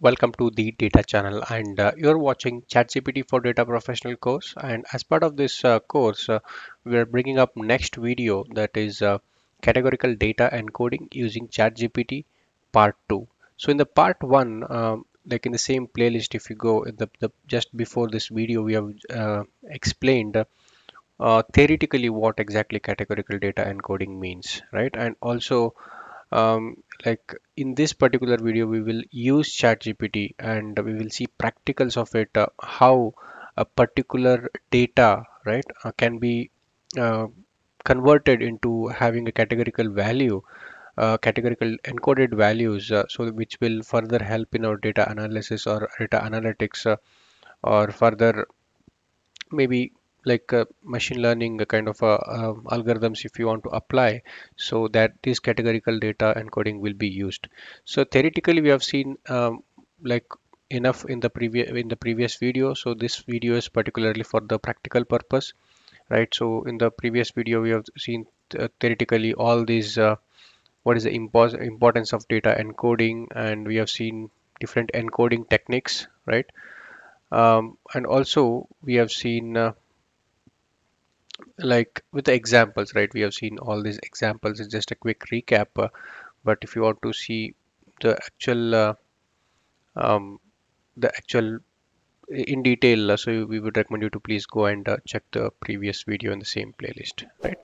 Welcome to the data channel and uh, you're watching ChatGPT for Data Professional course and as part of this uh, course uh, we are bringing up next video that is uh, categorical data encoding using ChatGPT part 2. So in the part 1 um, like in the same playlist if you go in the, the just before this video we have uh, explained uh, theoretically what exactly categorical data encoding means right and also um, like in this particular video we will use ChatGPT and we will see practicals of it uh, how a particular data right uh, can be uh, converted into having a categorical value uh, categorical encoded values uh, so which will further help in our data analysis or data analytics uh, or further maybe like uh, machine learning kind of uh, um, algorithms if you want to apply so that this categorical data encoding will be used. So theoretically we have seen um, like enough in the previous in the previous video. So this video is particularly for the practical purpose right? So in the previous video we have seen uh, theoretically all these uh, what is the impos importance of data encoding and we have seen different encoding techniques right? Um, and also we have seen uh, like with the examples right we have seen all these examples it's just a quick recap uh, but if you want to see the actual uh, um, the actual in detail uh, so we would recommend you to please go and uh, check the previous video in the same playlist right?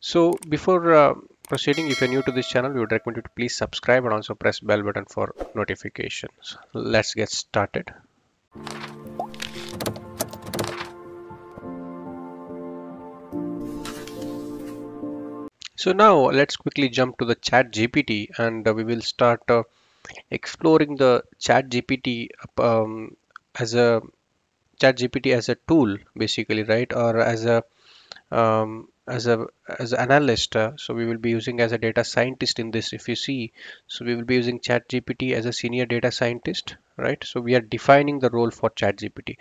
So before uh, proceeding if you're new to this channel we would recommend you to please subscribe and also press bell button for notifications. Let's get started So now let's quickly jump to the chat GPT and uh, we will start uh, exploring the chat GPT um, as a chat GPT as a tool basically, right? Or as a um, as a as an analyst. Uh, so we will be using as a data scientist in this if you see. So we will be using chat GPT as a senior data scientist, right? So we are defining the role for chat GPT.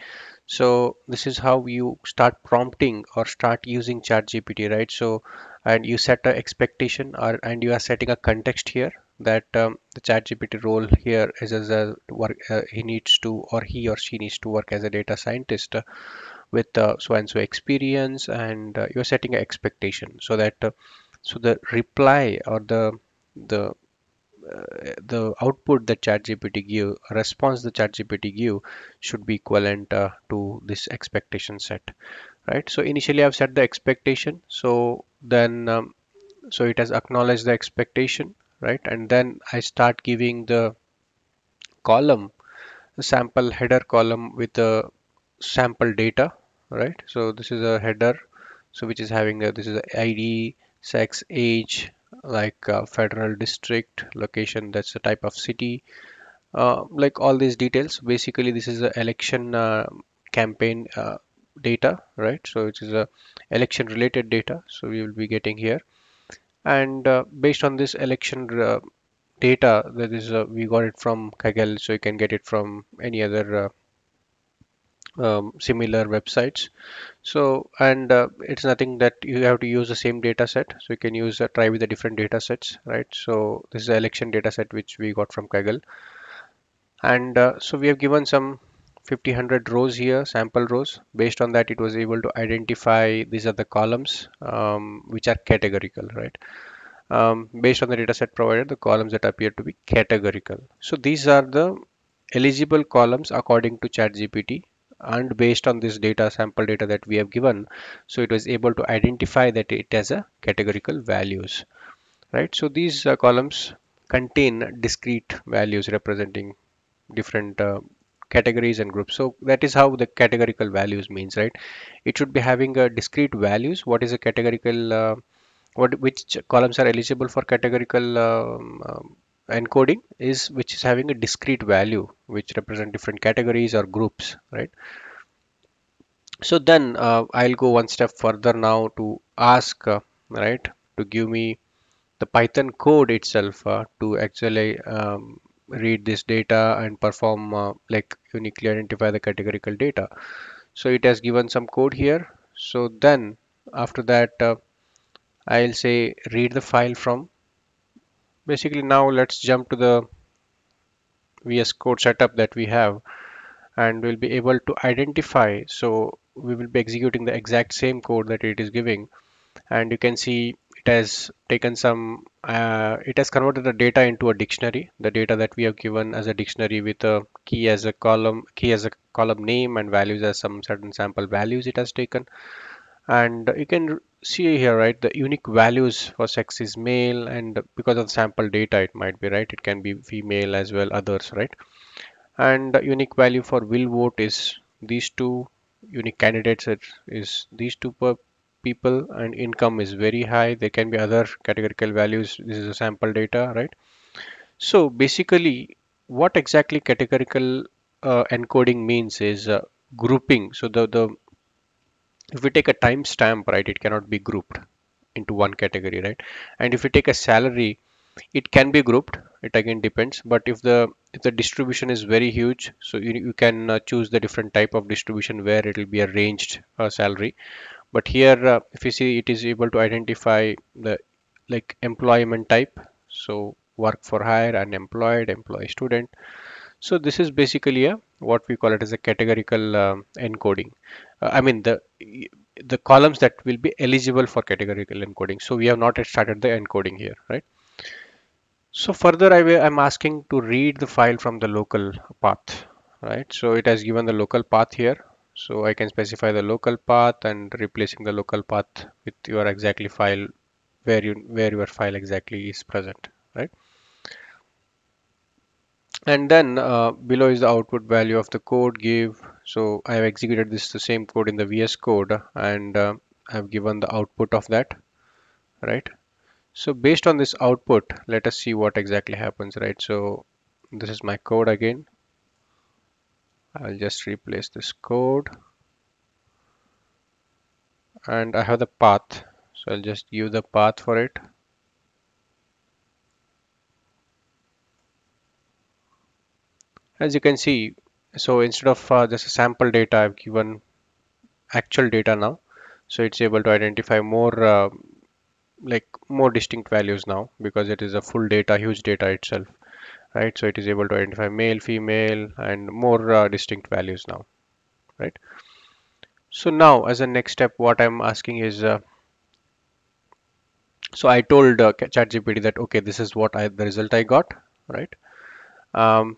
So this is how you start prompting or start using chat GPT, right? So and you set an expectation or and you are setting a context here that um, the chat gpt role here is as a work uh, he needs to or he or she needs to work as a data scientist uh, with uh, so and so experience and uh, you're setting an expectation so that uh, so the reply or the the uh, the output that ChatGPT give, response the ChatGPT give should be equivalent to this expectation set right? So initially I've set the expectation. So then um, so it has acknowledged the expectation right? And then I start giving the column the sample header column with the sample data right? So this is a header so which is having a, this is a ID sex age like uh, federal district location that's the type of city uh, like all these details. Basically this is a election uh, campaign uh, data right? So it is a election related data so we will be getting here. And uh, based on this election uh, data that is uh, we got it from Kaggle so you can get it from any other uh, um, similar websites. So and uh, it's nothing that you have to use the same data set so you can use uh, try with the different data sets right? So this is the election data set which we got from Kaggle. And so we have given some 50 100 rows here sample rows. Based on that it was able to identify these are the columns um, which are categorical right? Um, based on the data set provided the columns that appear to be categorical. So these are the eligible columns according to ChatGPT and based on this data sample data that we have given. So it was able to identify that it has a categorical values right? So these uh, columns contain discrete values representing different uh, categories and groups. So that is how the categorical values means right? It should be having a discrete values. What is a categorical uh, what which columns are eligible for categorical um, um, encoding is which is having a discrete value which represent different categories or groups right? So then uh, I'll go one step further now to ask uh, right to give me the Python code itself uh, to actually um, read this data and perform uh, like uniquely identify the categorical data. So it has given some code here. So then after that uh, I'll say read the file from. Basically now let's jump to the VS Code setup that we have and we'll be able to identify. So we will be executing the exact same code that it is giving. And you can see it has taken some uh, it has converted the data into a dictionary the data that we have given as a dictionary with a key as a column key as a column name and values as some certain sample values it has taken. And you can see here right the unique values for sex is male and because of sample data it might be right it can be female as well others right? And unique value for will vote is these two unique candidates is these two per people and income is very high there can be other categorical values this is a sample data right? So basically what exactly categorical uh, encoding means is uh, grouping. So the the if we take a timestamp right it cannot be grouped into one category right? And if we take a salary it can be grouped it again depends but if the if the distribution is very huge so you, you can uh, choose the different type of distribution where it will be arranged uh, salary but here uh, if you see it is able to identify the like employment type. So work for hire unemployed employee student. So this is basically a what we call it as a categorical um, encoding. Uh, i mean the the columns that will be eligible for categorical encoding. So we have not started the encoding here right? So further I am asking to read the file from the local path, right? So it has given the local path here. So I can specify the local path and replacing the local path with your exactly file where you where your file exactly is present, right? And then uh, below is the output value of the code give. So I have executed this the same code in the VS code and uh, I have given the output of that, right? So based on this output, let us see what exactly happens, right? So this is my code again. I'll just replace this code. And I have the path. So I'll just give the path for it. As you can see, so instead of uh, just a sample data, I've given actual data now. So it's able to identify more uh, like more distinct values now because it is a full data huge data itself right? So it is able to identify male female and more uh, distinct values now right? So now as a next step what i'm asking is uh, so i told uh, ChatGPT that okay this is what I the result I got right? Um,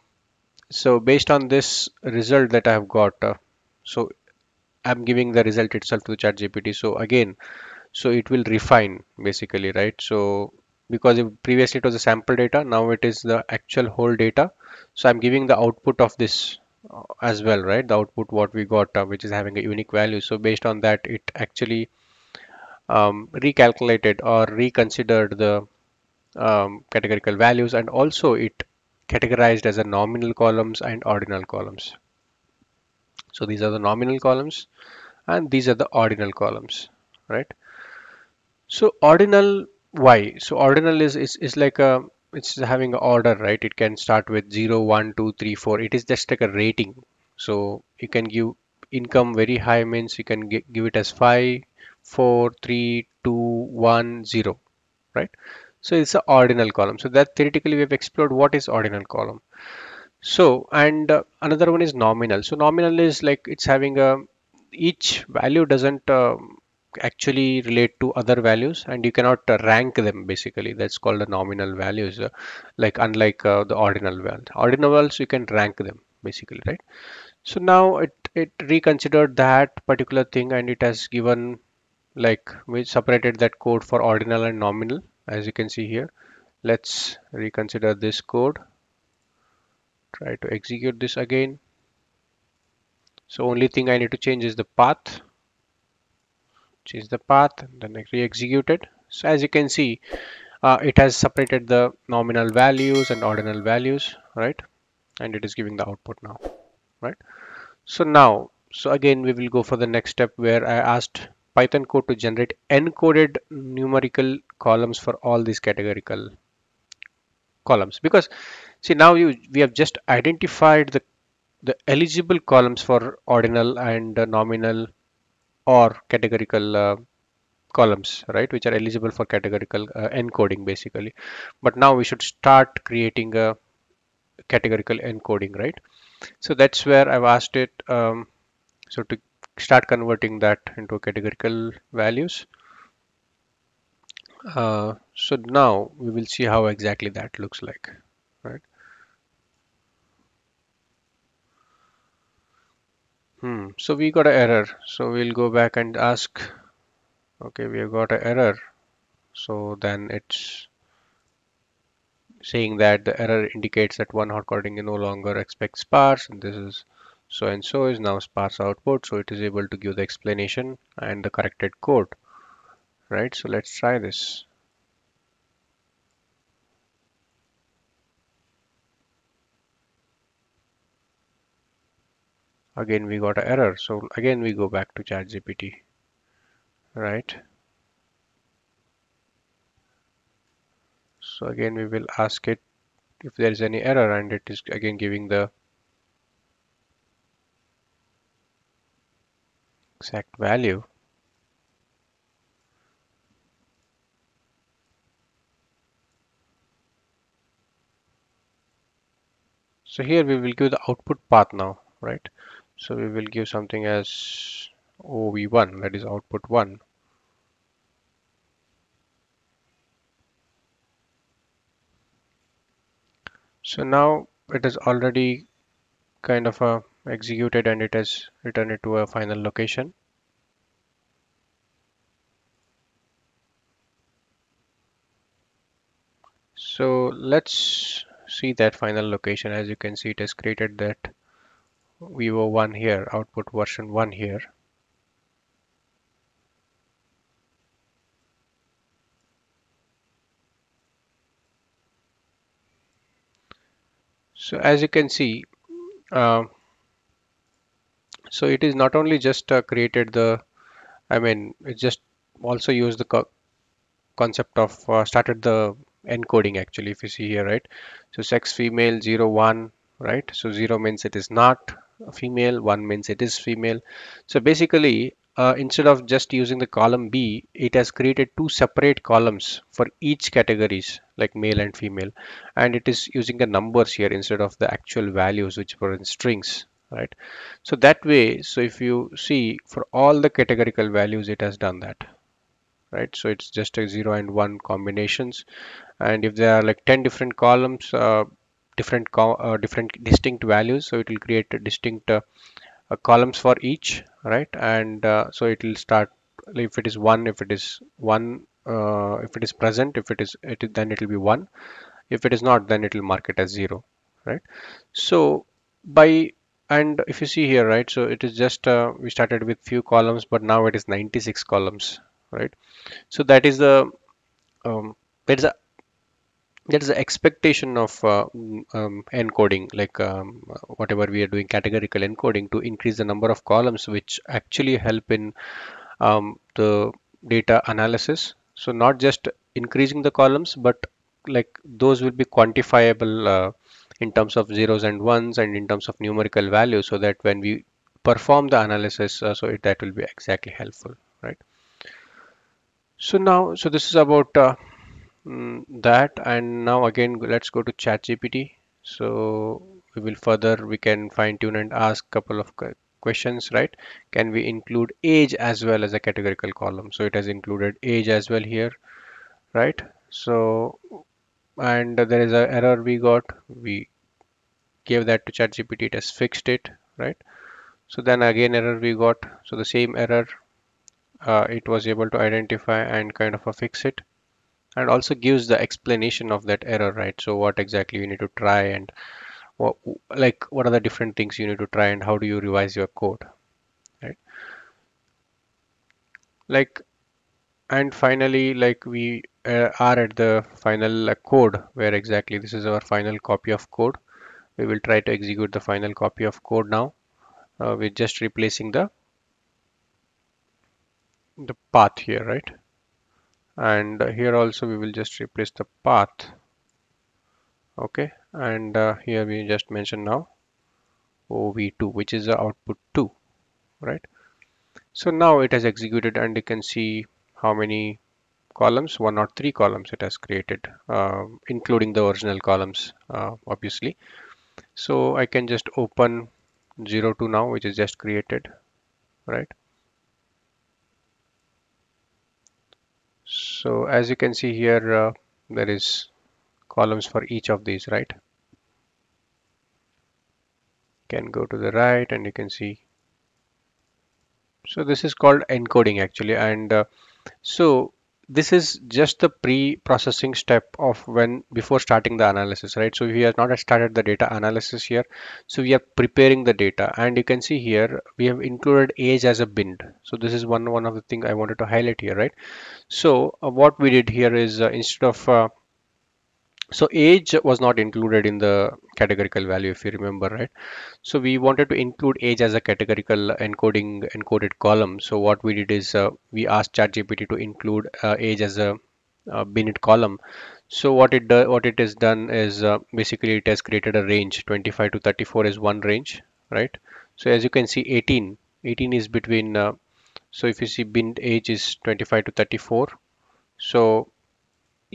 so based on this result that I have got uh, so I'm giving the result itself to ChatGPT. So again so it will refine basically right? So because previously it was a sample data now it is the actual whole data. So i'm giving the output of this uh, as well right? The output what we got uh, which is having a unique value. So based on that it actually um, recalculated or reconsidered the um, categorical values and also it categorized as a nominal columns and ordinal columns. So these are the nominal columns and these are the ordinal columns right? So ordinal why? So ordinal is, is, is like a, it's having an order, right? It can start with 0, 1, 2, 3, 4. It is just like a rating. So you can give income very high means you can give, it as 5, 4, 3, 2, 1, 0, right? So it's an ordinal column. So that theoretically we have explored what is ordinal column. So and uh, another one is nominal. So nominal is like it's having a each value doesn't um, actually relate to other values and you cannot uh, rank them basically. That's called the nominal values uh, like unlike uh, the ordinal values ordinal values you can rank them basically right? So now it it reconsidered that particular thing and it has given like we separated that code for ordinal and nominal as you can see here. Let's reconsider this code. Try to execute this again. So only thing I need to change is the path change the path then re-execute it. So as you can see uh, it has separated the nominal values and ordinal values right? And it is giving the output now right? So now so again we will go for the next step where I asked Python code to generate encoded numerical columns for all these categorical columns. Because see now you we have just identified the the eligible columns for ordinal and uh, nominal or categorical uh, columns right which are eligible for categorical uh, encoding basically. But now we should start creating a categorical encoding right? So that's where I've asked it um, so to start converting that into categorical values. Uh, so now we will see how exactly that looks like right hmm. So we got an error. So we'll go back and ask. Okay we have got an error. So then it's saying that the error indicates that one hot coding no longer expects sparse and this is so and so is now sparse output so it is able to give the explanation and the corrected code. Right? So let's try this again we got an error. So again we go back to ChatGPT. Right? So again we will ask it if there is any error and it is again giving the exact value. So here we will give the output path now. Right so we will give something as ov1 that is output 1 so now it is already kind of uh, executed and it has returned it to a final location. So let's see that final location. As you can see it has created that vivo 1 here output version 1 here. So as you can see uh, so it is not only just uh, created the I mean it just also used the co concept of uh, started the encoding actually if you see here right? So sex female 0 1 right? So 0 means it is not female 1 means it is female. So basically uh, instead of just using the column B it has created two separate columns for each categories like male and female. And it is using the numbers here instead of the actual values which were in strings right? So that way so if you see for all the categorical values it has done that right? So it's just a 0 and 1 combinations. And if there are like 10 different columns uh, different uh, different distinct values. So it will create distinct uh, uh, columns for each right? And uh, so it will start if it is one if it is one uh, if it is present if it is it is, then it will be one. If it is not then it will mark it as zero right? So by and if you see here right so it is just we started with few columns but now it is 96 columns right? So that is the um, that is a that is the expectation of uh, um, encoding like um, whatever we are doing categorical encoding to increase the number of columns which actually help in um, the data analysis. So not just increasing the columns but like those will be quantifiable uh, in terms of zeros and ones and in terms of numerical values so that when we perform the analysis uh, so it, that will be exactly helpful right? So now so this is about uh, mm, that and now again let's go to ChatGPT. So we will further we can fine tune and ask couple of questions right? Can we include age as well as a categorical column? So it has included age as well here right? So and there is an error we got. We gave that to ChatGPT. It has fixed it right? So then again error we got. So the same error uh, it was able to identify and kind of fix it and also gives the explanation of that error right? So what exactly you need to try and what like what are the different things you need to try and how do you revise your code right? Like and finally like we uh, are at the final uh, code where exactly this is our final copy of code. We will try to execute the final copy of code now uh, we're just replacing the the path here right and here also we will just replace the path. Okay. And uh, here we just mention now ov2 which is the output 2 right? So now it has executed and you can see how many columns one or three columns it has created uh, including the original columns uh, obviously. So I can just open 02 now which is just created right so as you can see here uh, there is columns for each of these right? Can go to the right and you can see. So this is called encoding actually. And uh, so this is just the pre-processing step of when before starting the analysis right? So we have not started the data analysis here. So we are preparing the data. And you can see here we have included age as a bind. So this is one one of the thing i wanted to highlight here right? So uh, what we did here is uh, instead of uh, so age was not included in the categorical value if you remember right? So we wanted to include age as a categorical encoding encoded column. So what we did is uh, we asked ChatGPT to include uh, age as a uh, binned column. So what it do, what it has done is uh, basically it has created a range. 25 to 34 is one range right? So as you can see 18 18 is between uh, so if you see bin age is 25 to 34 so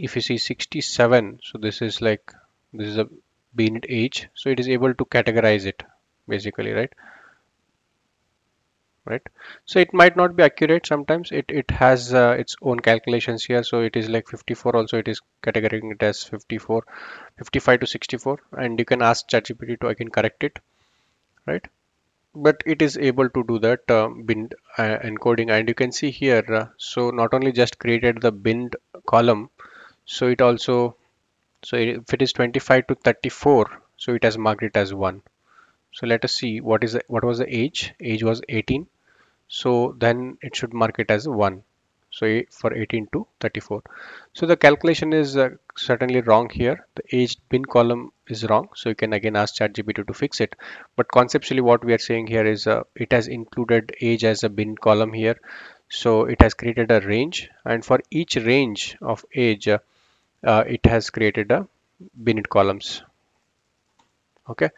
if you see 67 so this is like this is a binned age so it is able to categorize it basically right? Right? So it might not be accurate sometimes. It it has uh, its own calculations here. So it is like 54 also it is categorizing it as 54 55 to 64 and you can ask ChatGPT to again correct it right? But it is able to do that uh, binned uh, encoding. And you can see here uh, so not only just created the bin column so it also so if it is 25 to 34 so it has marked it as 1 so let us see what is the, what was the age? Age was 18 so then it should mark it as 1 so for 18 to 34 so the calculation is uh, certainly wrong here. The age bin column is wrong. So you can again ask ChatGPT to fix it. But conceptually what we are saying here is uh, it has included age as a bin column here. So it has created a range. And for each range of age uh, uh, it has created a binned columns. Okay?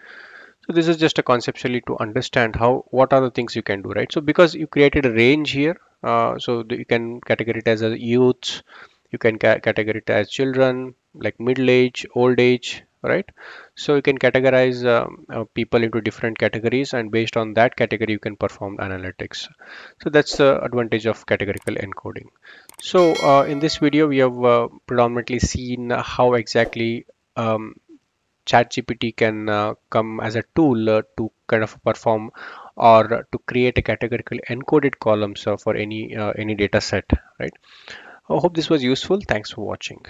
So this is just a conceptually to understand how what are the things you can do right? So because you created a range here uh, so you can categorize it as a youth you can ca categorize it as children like middle age old age right? So you can categorize um, uh, people into different categories and based on that category you can perform analytics. So that's the advantage of categorical encoding. So uh, in this video we have uh, predominantly seen how exactly um, ChatGPT can uh, come as a tool uh, to kind of perform or to create a categorical encoded columns uh, for any uh, any data set right? I hope this was useful. Thanks for watching